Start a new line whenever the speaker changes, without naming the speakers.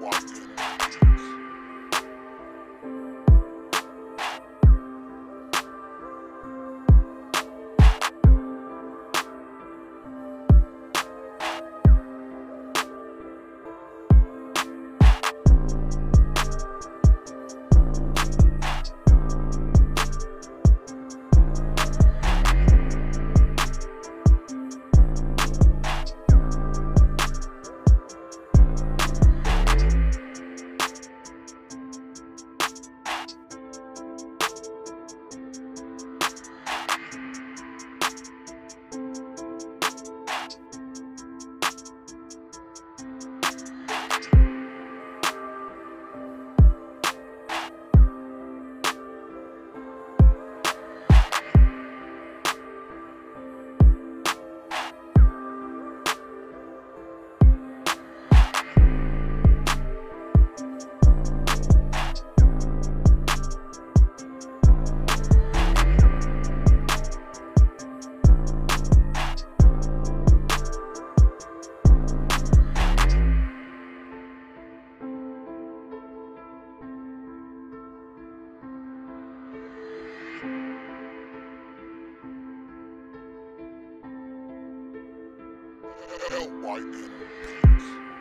Walking. L-Y-N